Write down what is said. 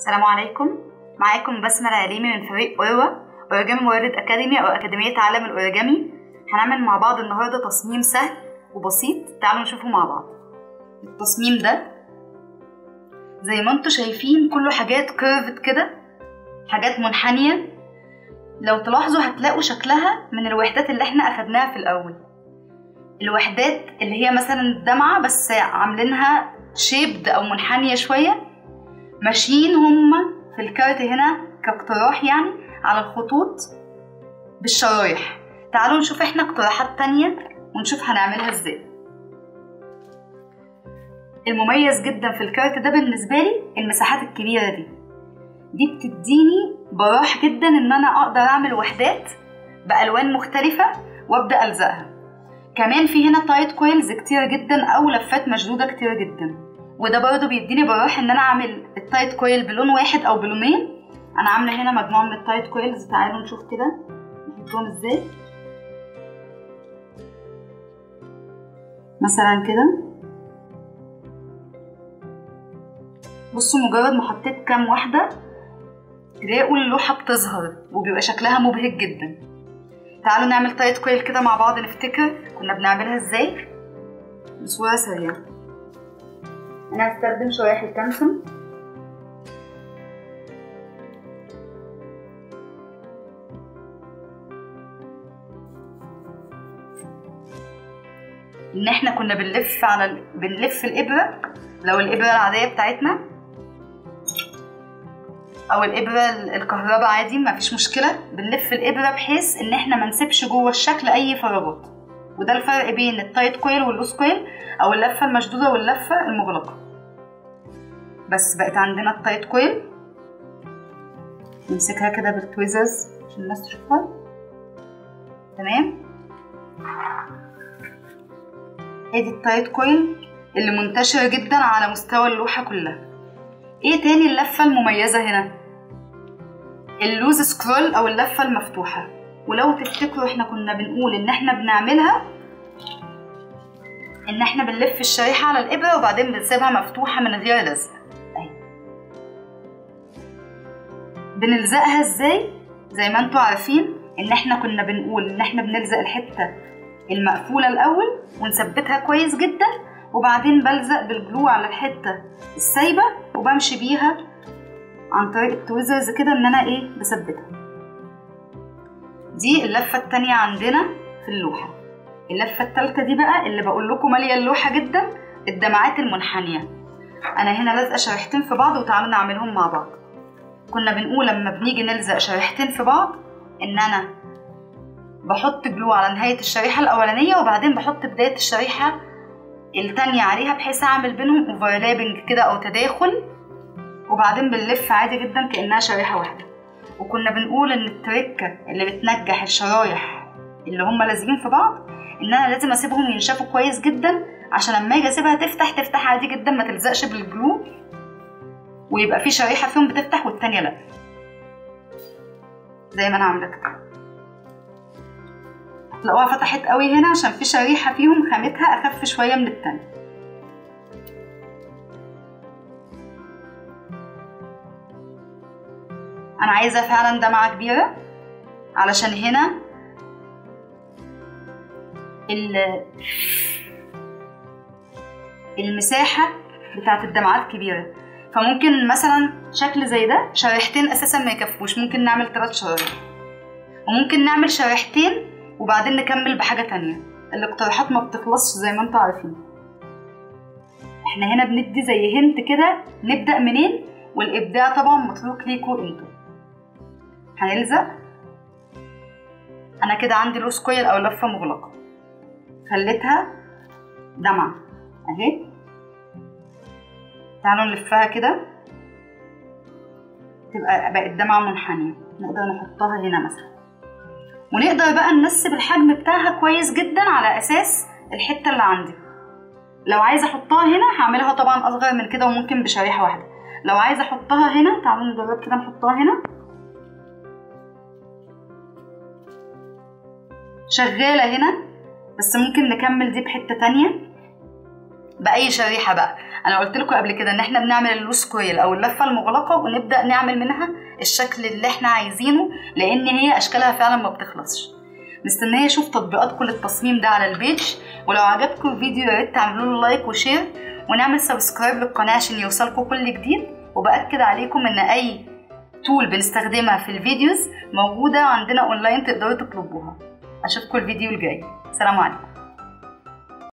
السلام عليكم. معاكم بسمة العليمي من فريق أوروى أوريجامي مورد أكاديمي أو أكاديمية عالم الأوريجامي هنعمل مع بعض النهاردة تصميم سهل وبسيط. تعالوا نشوفه مع بعض. التصميم ده زي ما أنتوا شايفين كله حاجات curved كده حاجات منحنية. لو تلاحظوا هتلاقوا شكلها من الوحدات اللي إحنا أخدناها في الأول. الوحدات اللي هي مثلا الدمعة بس عاملينها shaped أو منحنية شوية. ماشيين هما في الكارت هنا كاقتراح يعني على الخطوط بالشرايح. تعالوا نشوف إحنا اقتراحات تانية ونشوف هنعملها إزاي. المميز جدا في الكارت ده بالنسبة لي المساحات الكبيرة دي. دي بتديني براح جدا إن أنا أقدر أعمل وحدات بألوان مختلفة وأبدأ ألزقها. كمان في هنا tight coils كتير جدا أو لفات مشدودة كتير جدا. وده برضو بيديني براح إن أنا أعمل ال tight coil بلون واحد أو بلونين. أنا عاملة هنا مجموعة من ال tight coils تعالوا نشوف كده. نحطهم إزاي؟ مثلا كده. بصوا مجرد ما حطيت كام واحدة تلاقوا اللوحة بتظهر وبيبقى شكلها مبهج جدا. تعالوا نعمل tight coil كده مع بعض نفتكر كنا بنعملها إزاي. بصورة سريعة. أنا هستخدم شرايح الكانسون إن إحنا كنا بنلف على ال... بنلف الإبرة. لو الإبرة العادية بتاعتنا أو الإبرة الكهرباء عادي ما فيش مشكلة. بنلف الإبرة بحيث إن إحنا ما نسيبش جوه الشكل أي فراغات. وده الفرق بين ال tight coil وال loose coil أو اللفة المشدودة واللفة المغلقة. بس بقت عندنا ال tight coil نمسكها كده بال tweezers عشان الناس تشوفها. تمام؟ ادي ال tight coil اللي منتشرة جدا على مستوى اللوحة كلها. إيه تاني اللفة المميزة هنا؟ ال loose scroll أو اللفة المفتوحة. ولو تفتكروا إحنا كنا بنقول إن إحنا بنعملها إن إحنا بنلف الشريحة على الإبرة وبعدين بنسيبها مفتوحة من غير لزق اهي بنلزقها إزاي؟ زي ما أنتوا عارفين إن إحنا كنا بنقول إن إحنا بنلزق الحتة المقفولة الأول ونثبتها كويس جدا وبعدين بلزق بالجلو على الحتة السايبة وبمشي بيها عن طريق ال tweezers كده إن أنا إيه؟ بثبتها. دي اللفة التانية عندنا في اللوحة. اللفة التالتة دي بقى اللي بقول لكم مالية اللوحة جدا الدمعات المنحنية. أنا هنا لازقة شريحتين في بعض وتعالوا نعملهم مع بعض. كنا بنقول لما بنيجي نلزق شريحتين في بعض إن أنا بحط glue على نهاية الشريحة الأولانية وبعدين بحط بداية الشريحة التانية عليها بحيث أعمل بينهم overlapping كده أو تداخل وبعدين بنلف عادي جدا كأنها شريحة واحدة. وكنا بنقول إن التركة اللي بتنجح الشرايح اللي هما لازقين في بعض إن أنا لازم أسيبهم ينشفوا كويس جدا عشان لما أجي أسيبها تفتح تفتح عادي جدا ما تلزقش بالجلو ويبقى في شريحة فيهم بتفتح والتانية لأ. زي ما أنا عاملة كده. هتلاقوها فتحت قوي هنا عشان في شريحة فيهم خامتها أخف شوية من التانية. أنا عايزة فعلا دمعة كبيرة. علشان هنا المساحة بتاعت الدمعات كبيرة. فممكن مثلا شكل زي ده شريحتين أساسا ما يكفوش. ممكن نعمل ثلاث شرايح. وممكن نعمل شريحتين وبعدين نكمل بحاجة تانية. الاقتراحات ما بتخلصش زي ما أنتوا عارفين. إحنا هنا بندي زي هنت كده نبدأ منين؟ والإبداع طبعا متروك ليكوا أنتوا. هنلزق أنا كده عندي لوس كويل أو لفة مغلقة. خليتها دمعة. أهي. تعالوا نلفها كده. تبقى بقت دمعة منحنية. نقدر نحطها هنا مثلا. ونقدر بقى ننسب الحجم بتاعها كويس جدا على أساس الحتة اللي عندي. لو عايزه أحطها هنا هعملها طبعا أصغر من كده وممكن بشريحة واحدة. لو عايزه أحطها هنا تعالوا نجرب كده نحطها هنا. شغالة هنا بس ممكن نكمل دي بحتة تانية. بأي شريحة بقى. أنا قلت لكم قبل كده إن إحنا بنعمل اللوس كويل أو اللفة المغلقة ونبدأ نعمل منها الشكل اللي إحنا عايزينه لأن هي أشكالها فعلا ما بتخلصش. مستنية أشوف تطبيقاتكم للتصميم ده على ال page. ولو عجبكم الفيديو يا ريت تعملوا له like و share. ونعمل subscribe للقناة عشان يوصلكم كل جديد. وبأكد عليكم إن أي tool بنستخدمها في ال videos موجودة عندنا اونلاين تقدروا تطلبوها. أشوفكم الفيديو الجاي. سلام عليكم.